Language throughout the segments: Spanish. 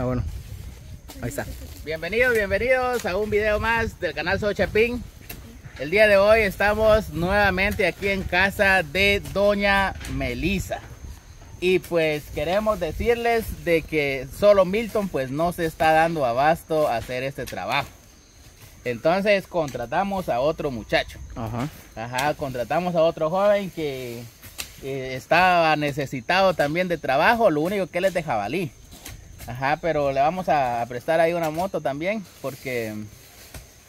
Ah, bueno. Ahí está. Bienvenidos, bienvenidos a un video más del canal Soy Chapín. El día de hoy estamos nuevamente aquí en casa de Doña Melisa. Y pues queremos decirles de que solo Milton pues no se está dando abasto a hacer este trabajo. Entonces contratamos a otro muchacho. Ajá. Ajá, contratamos a otro joven que eh, estaba necesitado también de trabajo, lo único que él es de jabalí. Ajá, pero le vamos a, prestar ahí una moto también, porque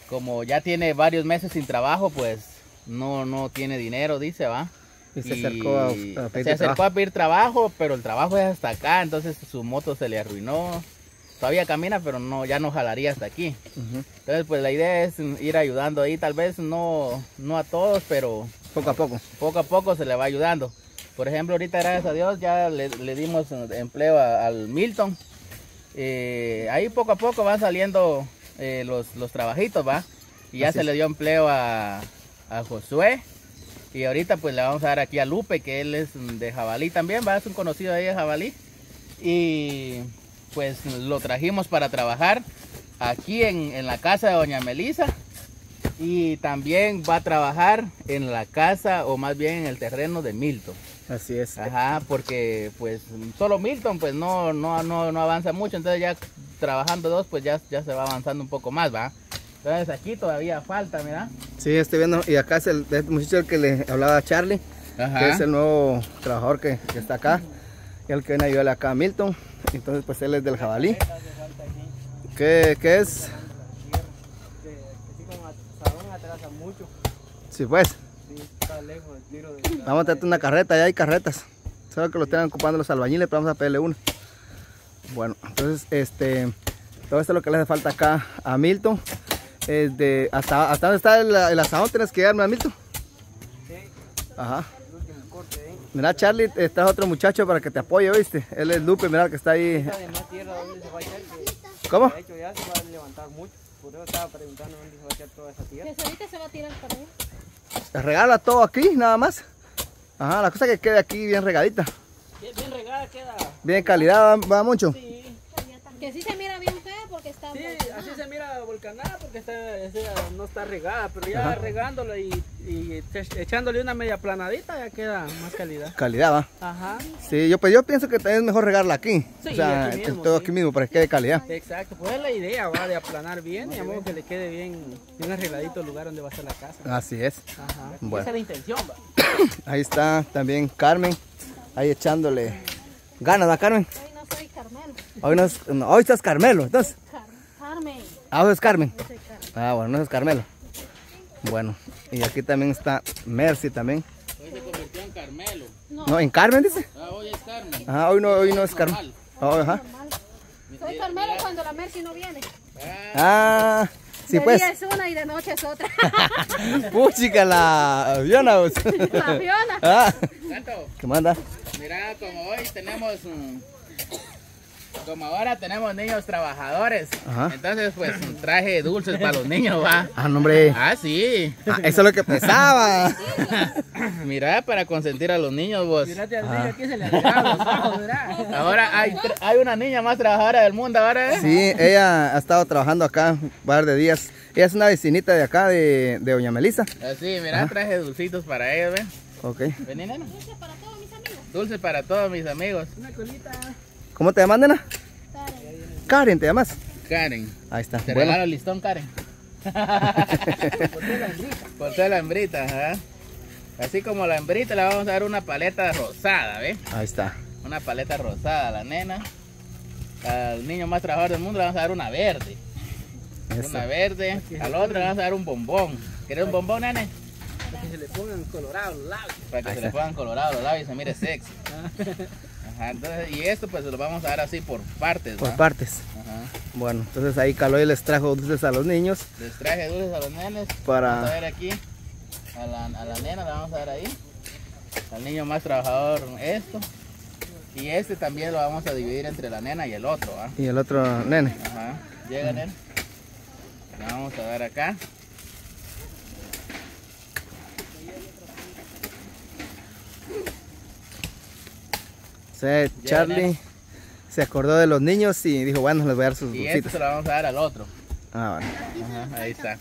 como ya tiene varios meses sin trabajo, pues no, no tiene dinero, dice, va. Y se acercó a- a pedir se acercó trabajo. a pedir trabajo, pero el trabajo es hasta acá, entonces su moto se le arruinó. Todavía camina, pero no, ya no jalaría hasta aquí. Entonces, pues la idea es ir ayudando ahí, tal vez no, no a todos, pero Poco a poco. poco a poco se le va ayudando. Por ejemplo, ahorita gracias a Dios ya le, le dimos empleo a- al Milton. Eh, ahí poco a poco van saliendo eh, los, los trabajitos, ¿va? Y ya Así se es. le dio empleo a, a Josué. Y ahorita pues le vamos a dar aquí a Lupe, que él es de jabalí también, va, es un conocido ahí de jabalí. Y pues lo trajimos para trabajar aquí en, en la casa de Doña Melisa. Y también va a trabajar en la casa o más bien en el terreno de Milton. Así es. Ajá, porque pues solo Milton pues no, no, no, no avanza mucho, entonces ya trabajando dos pues ya, ya se va avanzando un poco más, ¿va? Entonces aquí todavía falta, mira. Sí, estoy viendo. Y acá es el, el muchacho el que le hablaba a Charlie, que es el nuevo trabajador que, que está acá. Y el que viene a ayudarle acá a Milton. Entonces, pues él es del jabalí. ¿Qué, qué es? así como Asadón atrasa mucho, Sí, pues. Está lejos el tiro de... Vamos a traerte una carreta, ya hay carretas. Solo que lo están ocupando los albañiles, pero vamos a pedirle una. Bueno, entonces, este, todo esto es lo que le hace falta acá a Milton. Es de, hasta, hasta dónde está el, el asadón, tienes que llegarme a Milton. Sí, Ajá. el último corte, ¿eh? Mira, Charlie, está otro muchacho para que te apoye, ¿viste? Él es Lupe, mira que está ahí. Esta de más tierra, ¿dónde se va a echar? Que, ¿Cómo? De hecho, ya se va a levantar mucho. Por eso estaba preguntando dónde se va a echar toda esa tierra. Que ahorita se va a tirar para Regala todo aquí, nada más. Ajá, la cosa que quede aquí bien regadita. Bien, bien regada queda. Bien calidad, va, va mucho. Sí, Que sí se sí, así se mira volcanada porque está, no está regada, pero ya Ajá. regándola y, y ech- echándole una media planadita ya queda más calidad. Calidad, va. Ajá, Sí, yo, pues yo pienso que también es mejor regarla aquí. Sí, o sea, aquí mismo, todo sí. aquí mismo para que quede calidad. exacto. Pues es la idea, va, de aplanar bien y a modo que le quede bien, bien arregladito el lugar donde va a estar la casa. Así es. Ajá. Bueno. Esa es la intención, va. Ahí está también Carmen, ahí echándole ganas, ¿va Carmen? Hoy no soy Carmelo. Hoy, no es- no, hoy estás Carmelo, entonces. Car Carmen. Ah, es Carmen. Yo soy Carmen. Ah, bueno, no es Carmelo. Bueno, y aquí también está Mercy también. Hoy se convirtió en Carmelo. No, No, en Carmen dice. Ah, hoy es Carmen. Ajá, hoy no, hoy no es Carmen. Oh, ajá. Soy Carmelo cuando la Mercy no viene. Ah, sí de pues. día es una y de noche es otra. Puchica la Fiona. pues. la Fiona. Ah, Santo, ¿qué manda? mira, como hoy tenemos, mm, como ahora tenemos niños trabajadores, Ajá. entonces pues traje dulces para los niños, va. Ah, no, hombre. Ah, sí. Ah, eso es lo que pensaba. Mira, para consentir a los niños, vos. Mírate al niño aquí se le los ojos. Ahora hay, hay una niña más trabajadora del mundo, ahora, ¿eh? Sí, ella ha estado trabajando acá un par de días. Ella es una vecinita de acá, de, de Doña Melisa. Así, mira, traje dulcitos para ellos, ¿ven? Ok. Vení, nena. Dulce para todos mis amigos. Dulces para todos mis amigos. Una colita. ¿Cómo te llamas, nena? Karen. Karen, ¿te llamas? Karen. Ahí está. Te Bueno, regalo el listón, Karen. Por toda la hembrita, ajá. Así como la hembrita le vamos a dar una paleta rosada, ¿ves? ahí está. Una paleta rosada a la nena. Al niño más trabajador del mundo le vamos a dar una verde. Eso. Una verde. Al otro le vamos a dar un bombón. ¿Quieres un bombón, nene? Para que se le pongan colorados los labios. Para que Ahí se le pongan colorados los labios y se mire sexy. Ajá, entonces, y esto pues lo vamos a dar así por partes, Por ¿va? partes. Ajá. Bueno, entonces ahí Caloy les trajo dulces a los niños Les traje dulces a los nenes. Para- Vamos a ver aquí. A la, a la nena la vamos a dar ahí. Al niño más trabajador esto. Y este también lo vamos a dividir entre la nena y el otro. y el otro nene. Ajá. Llega, nena. Le vamos a dar acá. Sea, Charlie se acordó de los niños y dijo, bueno, les voy a dar sus Y dulcitos. se lo vamos a dar al otro. Ah, bueno. Ajá, ahí está.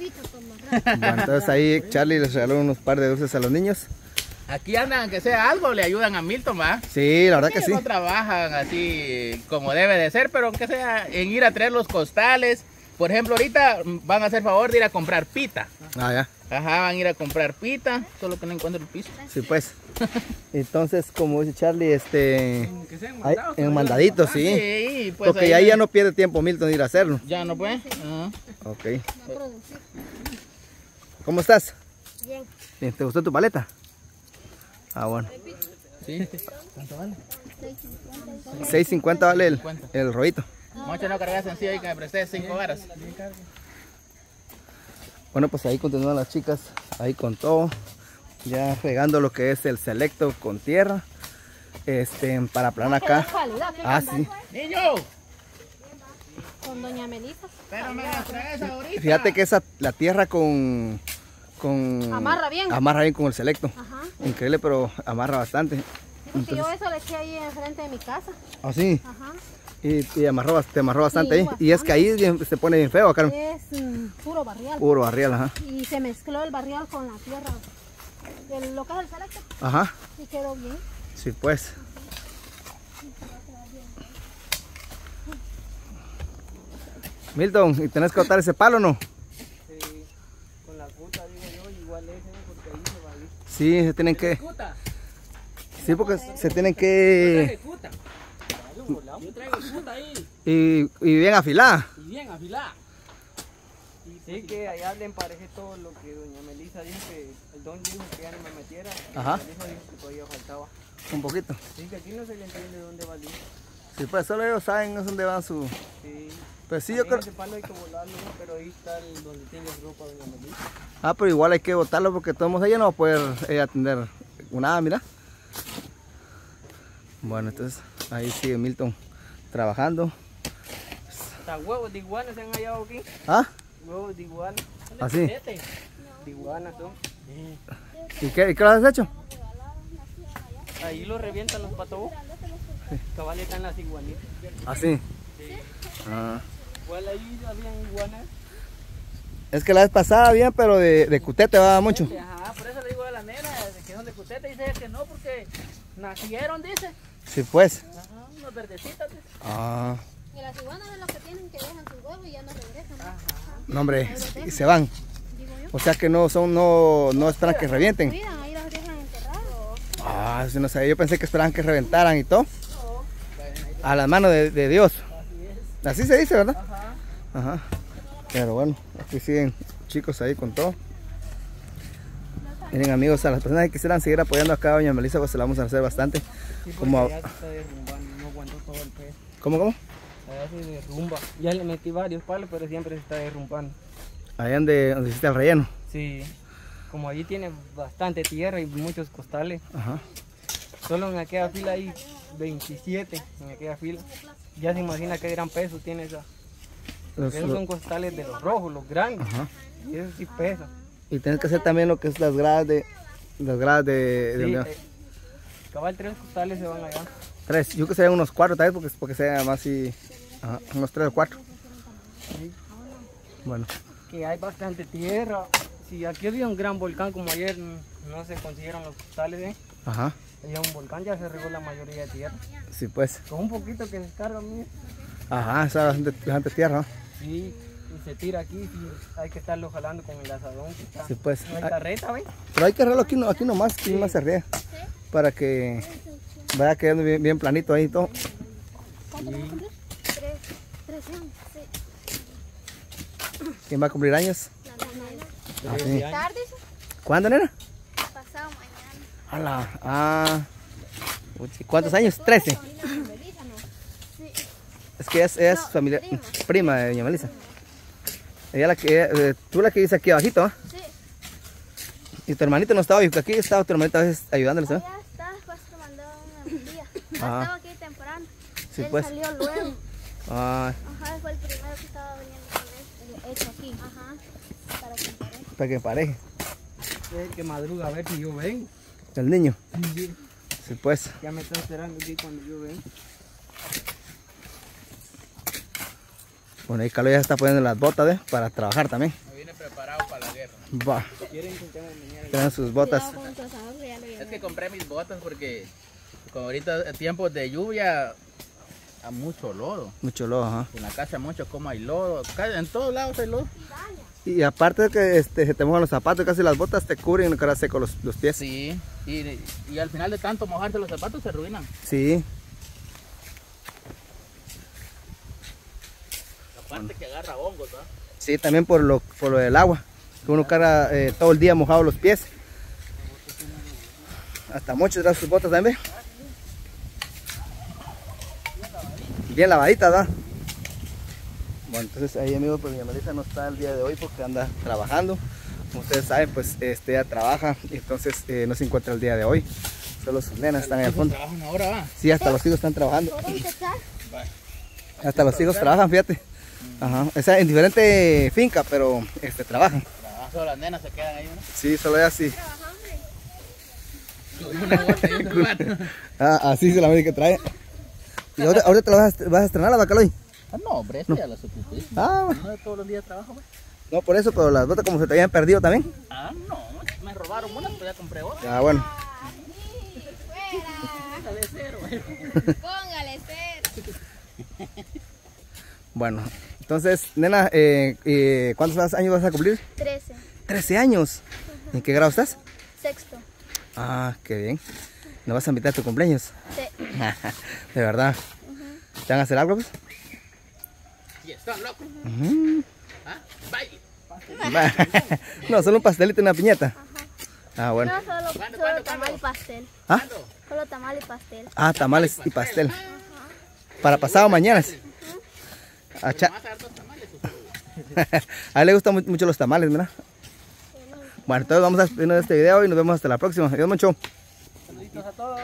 Bueno, entonces ahí Charlie les regaló unos par de dulces a los niños. Aquí andan, que sea algo, le ayudan a Milton, ¿va? Sí, la verdad que sí. no trabajan así como debe de ser, pero aunque sea en ir a traer los costales. Por ejemplo, ahorita van a hacer favor de ir a comprar pita. Ah, ya. Ajá, van a ir a comprar pita, solo que no encuentro el piso. Sí, pues. Entonces, como dice Charlie, este... Que hay- mandados, en pero mandaditos, Ah, sí. sí, pues Porque ahí ya no pierde tiempo Milton de ir a hacerlo. Ya no puede. Ajá. Ok. ¿Cómo estás? Bien. Bien, ¿Te gustó tu paleta? Ah, bueno. Sí. 6.50 vale el, 50. el rollito. Mucho no cargas sencillo y que me presté 5 varas. Bueno, pues ahí continúan las chicas, ahí con todo, ya regando lo que es el selecto con tierra, este, para plan acá. Calidad, ¿qué Ah, sí. Niño, Con doña Melissa. pero me las traes ahorita. Fíjate que esa, la tierra con, con... Amarra bien. Amarra bien con el selecto. Ajá. Increíble, pero amarra bastante. Porque yo eso le eché ahí enfrente de mi casa. Así, Ajá. Y, y amarró, te amarró bastante Sí, ahí. Y es que ahí bien- se pone bien feo acá. Es mm, puro barrial. Puro barrial, ajá. Y se mezcló el barrial con la tierra. El, lo que es el selecto. Ajá, Y quedó bien. sí pues. Milton, ¿y tenés que botar ese palo o no? Sí, con la puta digo yo, igual ese, porque ahí se va a ir. Sí, se tienen que... Sí, porque se tienen que... ejecuta. Yo traigo puta ahí Y, y bien afilada. y bien afilada. Sí, que allá le emparejé todo lo que doña Melissa dijo que el don dijo que ya no me metiera. Ajá. Melissa dijo que todavía faltaba. Un poquito. Sí, que aquí no se le entiende dónde va el hijo. Sí, pues solo ellos saben es dónde van su... Sí. Pues sí, yo creo... Ese palo hay que volarlo, ¿no? pero ahí está el, donde tiene ropa doña Melissa. Ah, pero igual hay que botarlo porque todos ella no va a poder eh, atender nada, mira. Bueno, entonces ahí sigue Milton trabajando. Hasta huevos de iguana se han hallado aquí. ¿Ah? Huevos de iguana. ¿Así? De iguana son. ¿Y qué, y qué lo has hecho? Ahí lo revientan los patos. Cabal están las iguanitas. Así. Ah. Igual ahí habían iguanas. Es que la vez pasada bien, pero de, de cutete va mucho. Ajá, por eso le digo a la nena que son de cutete. Dice que no, porque nacieron, dice. Sí, pues. Ajá, unos verdecitos. dice. Ah. Y las iguanas es los que tienen que dejan sus huevos y ya no regresan. ¿no? No, hombre, y se van. Digo yo. O sea que no son, no, no esperan que revienten. Cuidan, ahí los dejan enterrados. Ah, no sé, yo pensé que esperaban que reventaran y todo. A las manos de, de Dios. Así se dice, ¿verdad? Ajá. Ajá. Pero bueno, aquí siguen chicos ahí con todo. Miren amigos, a las personas que quisieran seguir apoyando acá a Doña Melissa, pues se la vamos a hacer bastante. Sí, Como- allá se está derrumbando, no aguantó todo el pez. ¿Cómo, cómo? Allá se derrumba. Ya le metí varios palos, pero siempre se está derrumbando. Allá donde, donde hiciste el relleno. Sí. Como allí tiene bastante tierra y muchos costales. Ajá. Solo en aquella fila hay 27 en aquella fila. Ya se imagina qué gran peso tiene esa. Los- Esos son costales de los rojos, los grandes. ajá. Y eso sí pesa. Y tienes que hacer también lo que es las gradas de... Las gradas de... de Sí, donde- eh, cabal tres costales se van allá. Tres, yo que serían unos cuatro tal vez porque, porque sea más así... Ajá, unos tres o cuatro. Sí. Bueno, Que hay bastante tierra. Si aquí había un gran volcán como ayer, no se consiguieron los costales, ¿eh? ajá. Había un volcán, ya se regó la mayoría de tierra. Sí, pues. Con un poquito que se mira. Ajá, esa bastante, bastante tierra. ¿no? Sí, y se tira aquí, sí, hay que estarlo jalando con el asadón que está. Sí, pues. No hay Ah, carreta, ¿ves? Pero hay que arreglarlo aquí, aquí nomás, aquí nomás se ríe. Para que vaya quedando bien, bien planito ahí y todo. ¿Cuánto van a cumplir? Tres. Tres años. Sí. ¿Quién va a cumplir años? La nena. Ah. ¿Cuándo, nena? Pasado mañana. A la... Ah... uchi, ¿Cuántos años? Trece. Es que es, es No, familia, prima. prima de doña Melissa. Ella la que, eh, tú la que dice aquí abajito, ¿ah? Sí. Y tu hermanito no estaba, y aquí estaba tu hermanito a veces ayudándoles, ¿eh? Ya está, pues te mandó un día. Ah. Estaba aquí temprano. Sí, él pues. salió luego. Ah, Ajá, fue el primero que estaba viniendo con él. El hecho aquí. Ajá. Para comparar. para que pareje. Es el que madruga a ver si yo vengo. El niño. Sí, pues. Ya me está esperando aquí cuando yo vengo. Bueno, ahí Carlos ya está poniendo las botas, ¿eh? Para trabajar también. Me viene preparado para la guerra. Va, quieren tienen sus botas. Que Es que compré mis botas porque como ahorita en tiempos de lluvia hay mucho lodo. Mucho lodo, ajá. En la casa mucho como hay lodo. En todos lados hay lodo. Y aparte de que este, se te mojan los zapatos, casi las botas te cubren cara seco los, los pies. Sí. Y, y al final de tanto mojarse los zapatos se arruinan. Sí. Aparte que agarra hongos, ¿verdad? Sí, también por lo, por lo del agua. Que uno carga eh, todo el día mojado los pies. Hasta muchos traen sus botas también. Bien lavaditas, ¿verdad? Bueno, entonces ahí amigos, pues mi Melissa no está el día de hoy porque anda trabajando. Como ustedes saben, pues este ella trabaja y entonces eh, no se encuentra el día de hoy. Solo sus nenas están en el fondo. Trabajan ahora. Sí, hasta los hijos están trabajando. Hasta los hijos trabajan, fíjate. Ajá. O sea, en diferente finca, pero este, trabajan. Trabajan solo las nenas se quedan ahí, ¿no? Sí, solo un zapato. Ah, así se la que trae. ¿Y ahorita, ahorita te la vas a, vas a estrenar la bacaloy? Ah, no, hombre, este ya lo supiste. Ah, bueno. No todos los días trabajo, güey. no por eso, pero las botas como se te habían perdido también. Ah, no, me robaron unas, pues ya compré otra. Ah, bueno. Dale cero, güey. Póngale cero. Bueno, entonces, nena, eh, eh, ¿cuántos años vas a cumplir? 13. 13 años. ¿En qué grado estás? Sexto. Ah, qué bien. ¿No vas a invitar a tu cumpleaños? Sí. De verdad. ¿Te van a hacer algo? Pues? Y están locos. Ujú. ¿Ah? Bye. Va. no, solo un pastelito y una piñata. Ah, bueno. No, solo, ¿Cuándo, solo cuándo, tamal y pastel. ¿Ah? Solo tamal y pastel. Ah, tamales y pastel. Para pasado mañana. A, a dar dos tamales. o- a él le gustan mu- mucho los tamales, ¿verdad? Bueno, entonces vamos a despedirnos de este video y nos vemos hasta la próxima. Adiós, mucho. Saluditos a todos.